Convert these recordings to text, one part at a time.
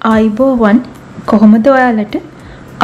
ආයිබෝවන් කොහොමද ඔයාලට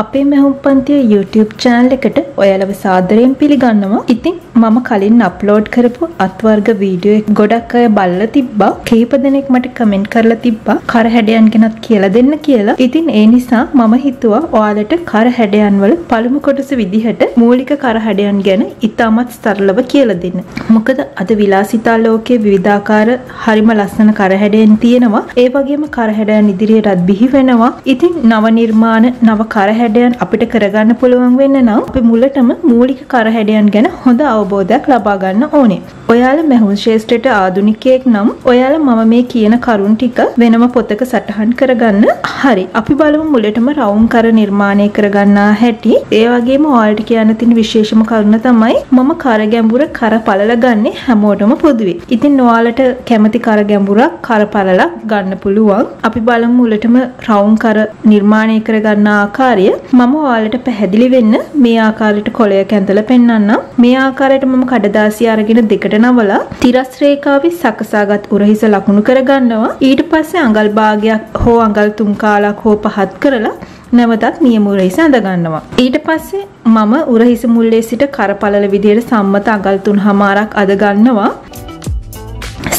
අපේ මෙහුම් පන්තිය YouTube channel එකට ඔයාලව සාදරයෙන් පිළිගන්නවා. ඉතින් මම කලින් අප්ලෝඩ් කරපු අත්වර්ග වීඩියෝ එක ගොඩක් අය බලලා තිබ්බා. කීප දෙනෙක් මට කමෙන්ට් කරලා තිබ්බා කර හැඩයන් ගැනත් කියලා දෙන්න කියලා. ඉතින් ඒ නිසා මම හිතුවා ඔයාලට කර හැඩයන් වල පළමු කොටස විදිහට මූලික කර හැඩයන් ගැන ඉතාමත් සරලව කියලා දෙන්න. මොකද අද විලාසිතා ලෝකයේ විවිධාකාර හරිම ලස්සන කර හැඩයන් තියෙනවා. ඒ වගේම කර හැඩයන් ඉදිරියටත් බිහි වෙනවා. ඉතින් නව නිර්මාණ නව කර කරහැඩයන් අපිට කරගන්න පුළුවන් වෙන්න නම් අපි මුලටම මූලික කරහැඩයන් ගැන හොඳ අවබෝධයක් ලබා ගන්න ඕනේ. ඔයාලා මැහුම් ශේෂ්ත්‍රයට ආදුනිකයෙක් නම් ඔයාලා මම මේ කියන කරුණ ටික වෙනම පොතක සටහන් කරගන්න. හරි. අපි බලමු මුලටම රවුම් කර නිර්මාණය කරගන්නා හැටි. ඒ වගේම ඔයාලට කියන්න තියෙන විශේෂම කරුණ තමයි මම කර ගැඹුර කර පළල ගන්නේ හැමෝටම පොදුවේ. ඉතින් ඔයාලට කැමති කර ගැඹුරක් කර පළලක් ගන්න පුළුවන්. අපි බලමු මුලටම රවුම් කර නිර්මාණය කරගන්න ආකාරය මම ඔයාලට පැහැදිලි වෙන්න මේ ආකාරයට කොලයක් ඇඳලා පෙන්වන්නම්. මේ ආකාරයට මම කඩදාසිය අරගෙන දෙකට නවලා තිරස් රේඛාවේ සකසාගත් උරහිස ලකුණු කරගන්නවා. ඊට පස්සේ අඟල් භාගයක් හෝ අඟල් තුන් කාලක් හෝ පහත් කරලා නැවතත් නියම උරහිස ඇඳ ගන්නවා. ඊට පස්සේ මම උරහිස මුල්ලේ සිට කරපළල විදියට සම්මත අඟල් 3මාරක් අද ගන්නවා.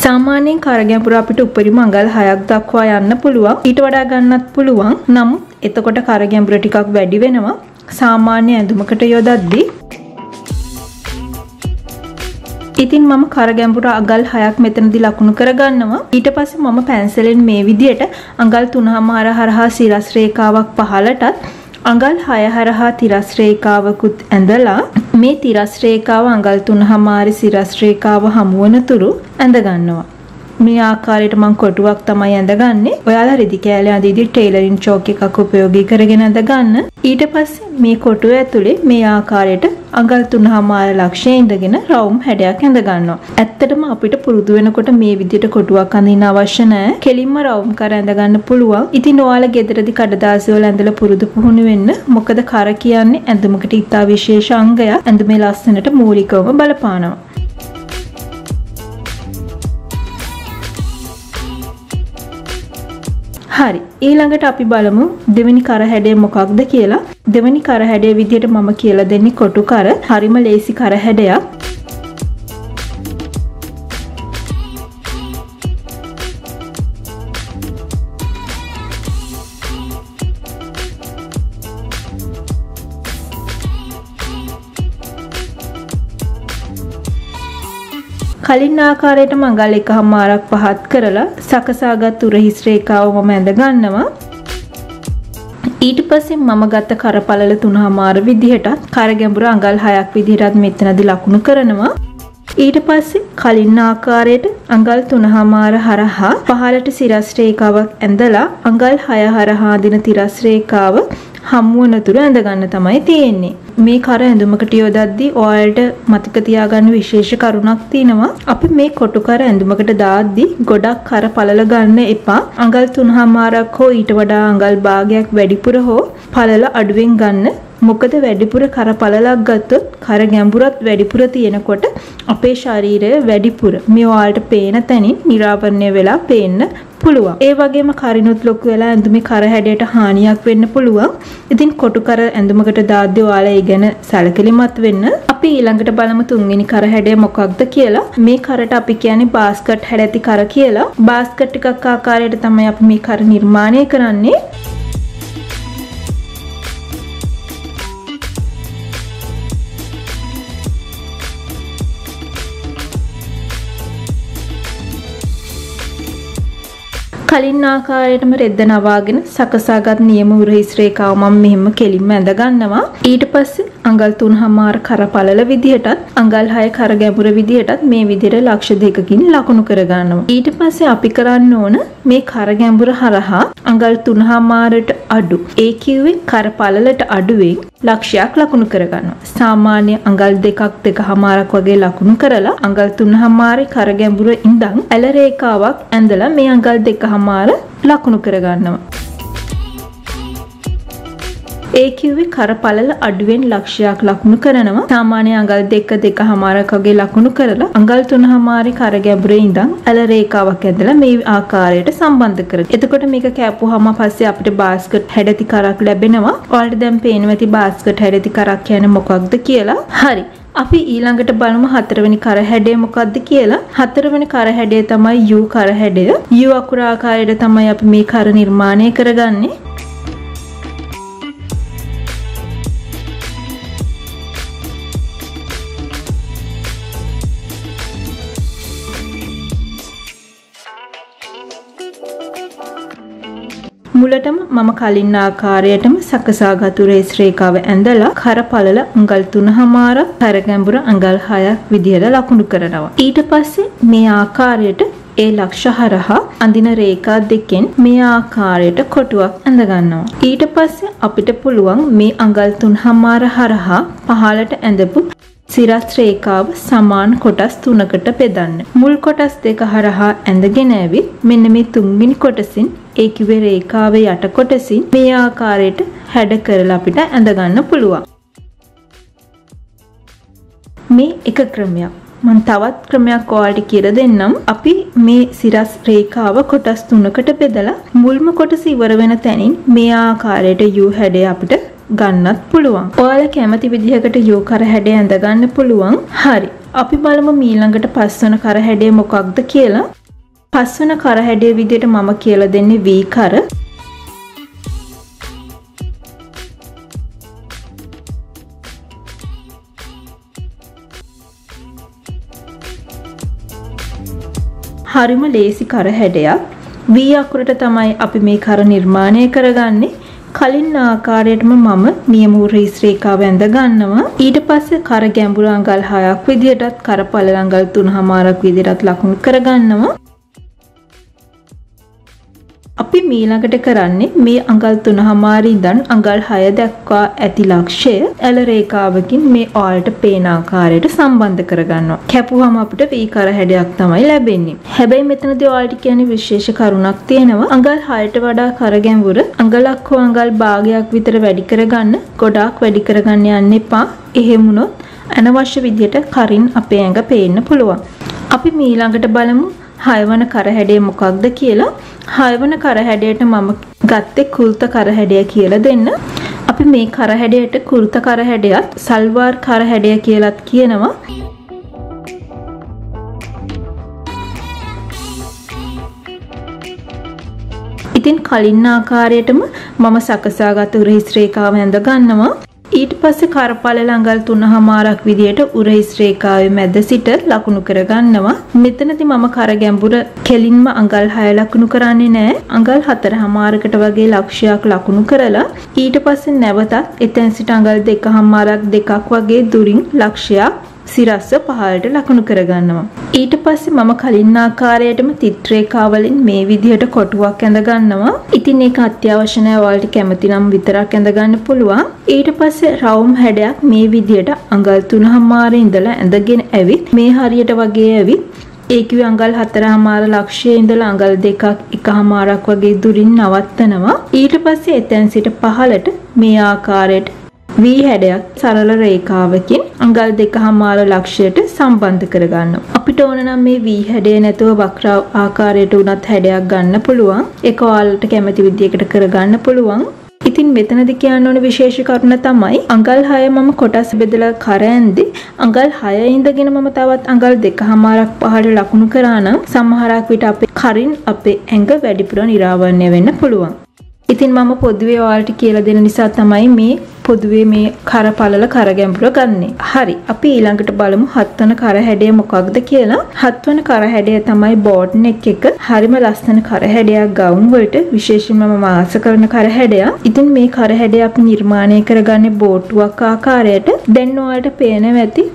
සාමාන්‍යයෙන් කරගැඹුර අපිට උපරිම අඟල් 6ක් දක්වා යන්න පුළුවන්. ඊට වඩා ගන්නත් පුළුවන්. නමුත් එතකොට කරගැඹුර ටිකක් වැඩි වෙනවා. සාමාන්‍ය ඇඳුමකට යොදද්දී ඉතින් මම කරගැඹුර අගල් 6ක් මෙතනදි ලකුණු කරගන්නවා. ඊට පස්සේ මම පැන්සලෙන් මේ විදියට අඟල් 3මාර හරහා සිරස් රේඛාවක් පහළටත් අඟල් 6 හරහා තිරස් රේඛාවකුත් ඇඳලා මේ තිරස් රේඛාව අඟල් 3මාරි සිරස් රේඛාව හමුවන තුරු ඇඳ ගන්නවා. මේ ආකාරයට මම කොටුවක් තමයි ඇඳගන්නේ. ඔයාලා රෙදි කෑල්ල අඳිද්දි ටේලරින් චෝක් එකක් උපයෝගී කරගෙන ඇඳගන්න. ඊට පස්සේ මේ කොටුව ඇතුලේ මේ ආකාරයට අඟල් 3මාර ලක්ෂයේ ඉඳගෙන රවුම් හැඩයක් ඇඳ ගන්නවා. ඇත්තටම අපිට පුරුදු වෙනකොට මේ විදිහට කොටුවක් අඳින්න අවශ්‍ය නැහැ. කෙලින්ම රවුම් කර ඇඳ ගන්න පුළුවන්. ඉතින් ඔයාලා ගෙදරදී කඩදාසි වල ඇඳලා පුරුදු පුහුණු වෙන්න. මොකද කර කියන්නේ ඇඳුමකට ඉතා විශේෂ අංගයක්. ඇඳුමේ ලස්සනට මූලිකවම බලපානවා. හරි. ඊළඟට අපි බලමු දෙවෙනි කර හැඩය මොකක්ද කියලා. දෙවෙනි කර හැඩය විදිහට මම කියලා දෙන්නේ කොටු කර. හරිම ලේසි කර හැඩයක් කලින් ආකාරයට මඟල් එක හමාරක් පහත් කරලා සකසාගත් උරහිස් රේඛාව මම ඇඳ ගන්නවා. ඊට පස්සේ මම ගත්ත කරපළල තුනමාර විදිහටත් කර ගැඹුර අඟල් 6ක් විදිහටත් මෙතනදී ලකුණු කරනවා. ඊට පස්සේ කලින් ආකාරයට අඟල් 3මාර හරහා පහළට සිරස් රේඛාවක් ඇඳලා අඟල් 6 හරහා දින තිරස් රේඛාව හමුවන තුරු ඇඳ ගන්න තමයි තියෙන්නේ. මේ කර ඇඳුමකට යොදද්දී ඔයාලට මතක තියාගන්න විශේෂ කරුණක් තියෙනවා. අපි මේ කොටු කර ඇඳුමකට දාද්දී ගොඩක් කර පළල ගන්න එපා. අඟල් 3මාරක් හෝ ඊට වඩා අඟල් භාගයක් වැඩිපුර හෝ පළල අඩුවෙන් ගන්න. මොකද වැඩිපුර කර පළලක් ගත්තොත් කර ගැඹුරත් වැඩිපුර තියෙනකොට අපේ ශරීරය වැඩිපුර මේ ඔයාලට පේන තැනින් නිරාවරණය වෙලා පේන්න පුළුවන්. ඒ වගේම කරිනුත් ලොකු වෙලා ඇඳුමේ කර හැඩයට හානියක් වෙන්න පුළුවන්. ඉතින් කොටු කර ඇඳුමකට දාද්දී ඔයාලා ඒ ගැන සැලකිලිමත් වෙන්න. අපි ඊළඟට බලමු තුන්වෙනි කර හැඩය මොකක්ද කියලා. මේ කරට අපි කියන්නේ බාස්කට් හැඩ ඇති කර කියලා. බාස්කට් එකක් ආකාරයට තමයි අපි මේ කර නිර්මාණය කරන්නේ. කලින් ආකාරයටම රෙද්ද නවාගෙන සකසාගත් නියම උරහිස් රේඛාව මම මෙහෙම කෙලින්ම ඇඳ ගන්නවා. ඊට පස්සේ අඟල් 3මාර කරපළල විදිහටත් අඟල් 6 කර ගැඹුර විදිහටත් මේ විදිහට ලක්ෂ දෙකකින් ලකුණු කර ගන්නවා. ඊට පස්සේ අපි කරන්න ඕන මේ කර ගැඹුර හරහා අඟල් 3මාරට අඩු. ඒ කිව්වේ කරපළලට අඩුවෙන් ලක්ෂයක් ලකුණු කර ගන්නවා. සාමාන්‍ය අඟල් දෙකක් දෙකමාරක් වගේ ලකුණු කරලා අඟල් 3මාරේ කර ගැඹුර ඉඳන් ඇල රේඛාවක් ඇඳලා මේ අඟල් දෙකමාර ලකුණු කරගන්නවා. ඒ කිව්වේ කර පළල අඩුවෙන් ලක්ෂයක් ලකුණු කරනවා. සාමාන්‍ය අඟල් දෙක දෙක හමාරක් වගේ ලකුණු කරලා අඟල් තුන හමාරේ කර ගැඹුරේ ඉඳන් ඇල රේඛාවක් ඇදලා මේ ආකාරයට සම්බන්ධ කරගන්න. එතකොට මේක කැපුවාම පස්සේ අපිට බාස්කට් හැඩති කරක් ලැබෙනවා. ඔයාලට දැන් පේනවා ඇති බාස්කට් හැඩති කරක් කියන්නේ මොකක්ද කියලා. හරි. අපි ඊළඟට බලමු හතරවෙනි කර හැඩය මොකක්ද කියලා. හතරවෙනි කර හැඩය තමයි U කර හැඩය. U අකුර ආකාරයට තමයි අපි මේ කර නිර්මාණය කරගන්නේ. මුලටම මම කලින් ආකාරයටම සකසාගත්තු රේස් රේඛාව ඇඳලා කරපළල අඟල් 3මාරක් කරගැඹුර අඟල් 6ක් විදිහට ලකුණු කරනවා. ඊට පස්සේ මේ ආකාරයට ඒ ලක්ෂ හරහා අඳින රේඛා දෙකෙන් මේ ආකාරයට කොටුවක් ඇඳ ගන්නවා. ඊට පස්සේ අපිට පුළුවන් මේ අඟල් 3මාර හරහා පහළට ඇඳපු සිරස් රේඛාව සමාන කොටස් තුනකට බෙදන්න. මුල් කොටස් දෙක හරහා ඇඳගෙන ඇවිත් මෙන්න මේ තුන්වෙනි කොටසින් ඒ කිව්වේ රේඛාවේ යට කොටසින් මේ ආකාරයට හැඩ කරලා අපිට ඇඳ ගන්න පුළුවන්. මේ එක ක්‍රමයක්. මම තවත් ක්‍රමයක් ඔයාලට කියලා දෙන්නම්. අපි මේ සිරස් රේඛාව කොටස් තුනකට බෙදලා මුල්ම කොටස ඉවර වෙන තැනින් මේ ආකාරයට U හැඩය අපිට ගන්නත් පුළුවන්. ඔයාලා කැමති විදිහකට යෝ කර හැඩය ඇඳ ගන්න පුළුවන්. හරි. අපි බලමු ඊළඟට පස්වන කර හැඩය මොකක්ද කියලා. පස්වන කර හැඩය විදිහට මම කියලා දෙන්නේ V කර. හරිම ලේසි කර හැඩයක්. V අකුරට තමයි අපි මේ කර නිර්මාණය කරගන්නේ. කලින් ආකාරයටම මම නියම රීස් රේඛාව ඇඳ ගන්නවා. ඊට පස්සේ කර ගැඹුරු අඟල් 6ක් විදිහටත් කර පළල අඟල් 3මාරක් විදිහටත් ලකුණු කරගන්නවා. අපි මීළඟට කරන්නේ මේ අඟල් 3මාරි ඉඳන් අඟල් 6 දක්වා ඇති ලක්ෂය ඇල රේඛාවකින් මේ ඔයාලට පේන ආකාරයට සම්බන්ධ කරගන්නවා. කැපුවම අපිට V කර හැඩයක් තමයි ලැබෙන්නේ. හැබැයි මෙතනදී ඔයාලට කියන්නේ විශේෂ කරුණක් තියෙනවා. අඟල් 6ට වඩා කර ගැඹුර අඟලක් හෝ අඟල් භාගයක් විතර වැඩි කරගන්න ගොඩාක් වැඩි කරගන්න යන්න එපා. එහෙම වුණොත් අනවශ්‍ය විදිහට කරින් අපේ ඇඟ පේන්න පුළුවන්. අපි මීළඟට බලමු හයවන කර හැඩය මොකක්ද කියලා හයවන කර හැඩයට මම ගත්තේ කුල්ත කර හැඩය කියලා දෙන්න. අපි මේ කර හැඩයට කුර්ත කර හැඩයත් සල්වාර් කර හැඩය කියලත් කියනවා. ඉතින් කලින් ආකාරයටම මම සකසාගත් උරහිස් රේඛාව ඇඳ ගන්නවා. ඊට පස්සේ කරපල ළඟල් 3මාරක් විදියට උරහිස් රේඛාවේ මැද සිට ලකුණු කරගන්නවා. මෙතනදී මම කර ගැඹුර කෙලින්ම අඟල් 6 ලකුණු කරන්නේ නැහැ. අඟල් 4මාරකට වගේ ලක්ෂයක් ලකුණු කරලා ඊට පස්සේ නැවතත් එතෙන් සිට අඟල් 2මාරක් දෙකක් වගේ දුරින් ලක්ෂයක් සිරස්ස පහළට ලකුණු කරගන්නවා. ඊට පස්සේ මම කලින් ආකාරයටම තිත් රේඛාවලින් මේ විදිහට කොටුවක් ඇඳ ගන්නවා. ඉතින් ඒක අත්‍යවශ්‍ය නැහැ ඔයාලට කැමති නම් විතරක් ඇඳ ගන්න පුළුවන්. ඊට පස්සේ රවුම් හැඩයක් මේ විදිහට අඟල් 3මාරේ ඉඳලා ඇඳගෙන ඇවිත් මේ හරියට වගේ ඇවිත් ඒකිව අඟල් හතරහමාර ලක්ෂයේ ඉඳලා අඟල් දෙකක් එකහමාරක් වගේ දුරින් නවත්තනවා. ඊට පස්සේ එතැන් සිට පහළට මේ ආකාරයට V හැඩයක් සරල රේඛාවකින් අඟල් දෙකහමාර ලක්ෂයට සම්බන්ධ කරගන්න. අපිට ඕන නම් මේ V හැඩය නැතුව වක්‍ර ආකාරයට උනත් හැඩයක් ගන්න පුළුවන්. ඒක ඔයාලට කැමති විදියකට කරගන්න පුළුවන්. ඉතින් මෙතනදි කියන්න ඕන විශේෂ කරුණ තමයි අඟල් 6 මම කොටස් බෙදලා කර ඇන්දේ අඟල් 6 ඉඳගෙන මම තවත් අඟල් දෙකහමාරක් පහළ ලකුණු කරා නම් සමහරක් විට අපේ කරින් අපේ ඇඟ වැඩිපුර නිරාවරණය වෙන්න පුළුවන්. ඉතින් මම පොදුවේ ඔයාලට කියලා දෙන නිසා තමයි මේ පොදුවේ මේ කර පළල කර ගැඹුර ගන්නෙ. හරි. අපි ඊළඟට බලමු හත්වන කර හැඩය මොකක්ද කියලා. හත්වන කර හැඩය තමයි බෝඩ් නෙක් එක. හරිම ලස්සන කර හැඩයක් ගවුම් වලට විශේෂයෙන්ම මම ආස කරන කර හැඩයක්. ඉතින් මේ කර හැඩය අපි නිර්මාණය කරගන්නේ බෝට්ටුවක් ආකාරයට. දැන් ඔයාලට පේනවා ඇති.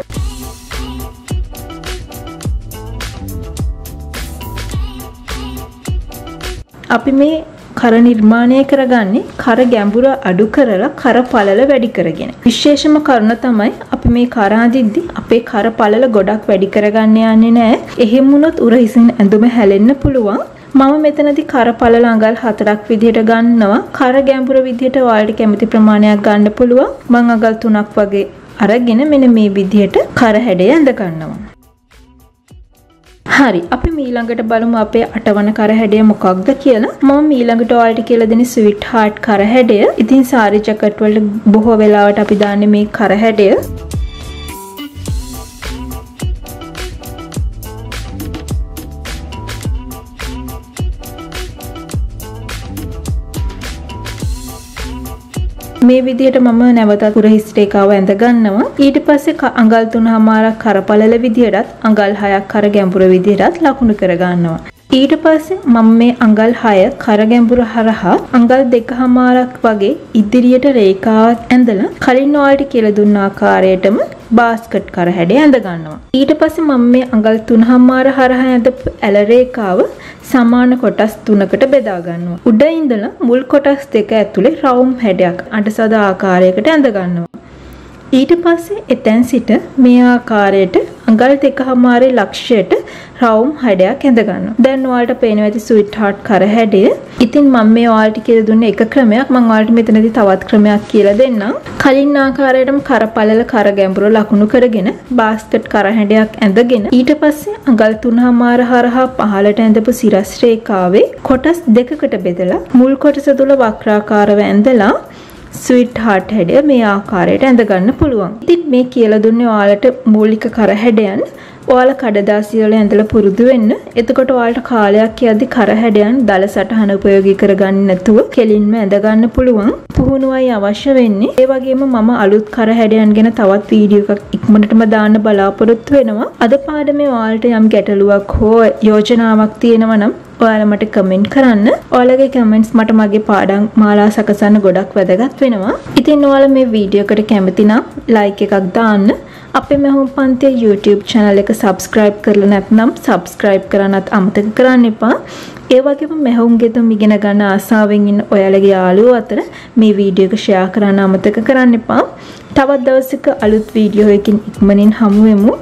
අපි මේ කර නිර්මාණය කරගන්නේ කර ගැඹුර අඩු කරලා කර පළල වැඩි කරගෙන. විශේෂම කරුණ තමයි අපි මේ කර අඳිද්දි අපේ කර පළල ගොඩක් වැඩි කරගන්න යන්නේ නැහැ. එහෙම වුණොත් උරහිසින් ඇඳුම හැලෙන්න පුළුවන්. මම මෙතනදි කර පළල අඟල් හතරක් විදිහට ගන්නවා. කර ගැඹුර විදිහට ඔයාලට කැමති ප්‍රමාණයක් ගන්න පුළුවන්. මං අඟල් තුනක් වගේ අරගෙන මෙන්න මේ විදිහට කර හැඩය ඇඳ ගන්නවා. හරි. අපි මීළඟට බලමු අපේ අටවන කර හැඩය මොකක්ද කියලා. මම මීළඟට ඔයාලට කියලා දෙන ස්විට් හාට් කර හැඩය ඉතින් සාරි ජැකට් වලට බොහෝ වෙලාවට අපි දාන්නේ මේ කර හැඩය මේ විදිහට මම නැවතත් කුරහිස් රේඛාව ඇඳ ගන්නවා. ඊට පස්සේ අඟල් 3මාරක් කරපළල විදිහටත් අඟල් 6ක් කර ගැඹුර විදිහටත් ලකුණු කර ගන්නවා. ඊට පස්සේ මම මේ අඟල් 6 කර ගැඹුර හරහා අඟල් 2මාරක් වගේ ඉදිරියට රේඛාවක් ඇඳලා කලින් ඔයාලට කියලා දුන්න ආකාරයටම බාස්කට් කර හැඩය ඇඳ ගන්නවා. ඊට පස්සේ මම මේ අඟල් 3මාර හරහා ඇඳපු ඇල රේඛාව සමාන කොටස් තුනකට බෙදා ගන්නවා. උඩ ඉඳලා මුල් කොටස් දෙක ඇතුලේ රවුම් හැඩයක් අඩසද ආකාරයකට ඇඳ ගන්නවා. ඊට පස්සේ එතැන් සිට මේ ආකාරයට අඟල් දෙකමාරේ ලක්ෂයට රවුම් හැඩයක් ඇඳ ගන්නවා. දැන් ඔයාලට පේනවා ඇති ස්විට් හાર્ට් කර හැඩය. ඉතින් මම මේ ඔයාලට කියලා දුන්නේ එක ක්‍රමයක්. මම ඔයාලට මෙතනදී තවත් ක්‍රමයක් කියලා දෙන්නම්. කලින් ආකාරයටම කර පළල කර ගැඹුර ලකුණු කරගෙන බාස්කට් කර හැඩයක් ඇඳගෙන ඊට පස්සේ අඟල් තුනමාර හරහා පහළට ඇඳපු සිරස් රේඛාවේ කොටස් දෙකකට බෙදලා මුල් කොටස තුල වක්‍රාකාරව ඇඳලා ස්විට් හාට් හැඩය මේ ආකාරයට ඇඳ ගන්න පුළුවන්. ඉතින් මේ කියලා දුන්නේ ඔයාලට මූලික කර හැඩයන් ඔයාලා කඩදාසිය වල ඇඳලා පුරුදු වෙන්න. එතකොට ඔයාලට කාලයක් යද්දි කර හැඩයන් දල සටහන උපයෝගී කරගන්න නැතුව කෙලින්ම ඇඳ ගන්න පුළුවන්. පුහුණුවයි අවශ්‍ය වෙන්නේ. ඒ වගේම මම අලුත් කර හැඩයන් ගැන තවත් වීඩියෝ එකක් ඉක්මනටම දාන්න බලාපොරොත්තු වෙනවා. අද පාඩමේ ඔයාලට යම් ගැටලුවක් හෝ යෝජනාවක් තියෙනවා නම් ඔයාලා මට කමෙන්ට් කරන්න. ඔයාලගේ කමෙන්ට්ස් මට මගේ පාඩම් මාලා සකසන්න ගොඩක් වැදගත් වෙනවා. ඉතින් ඔයාලා මේ වීඩියෝ එකට කැමති නම් ලයික් එකක් දාන්න. අපේ මැහුම් පන්තිය YouTube channel එක subscribe කරලා නැත්නම් subscribe කරන්නත් අමතක කරන්න එපා. ඒ වගේම මැහුම් ගෙතුම් ඉගෙන ගන්න ආසාවෙන් ඉන්න ඔයාලගේ යාළුවෝ අතර මේ වීඩියෝ එක share කරන්න අමතක කරන්න එපා. තවත් දවසක අලුත් වීඩියෝ එකකින් ඉක්මනින් හමු වෙමු.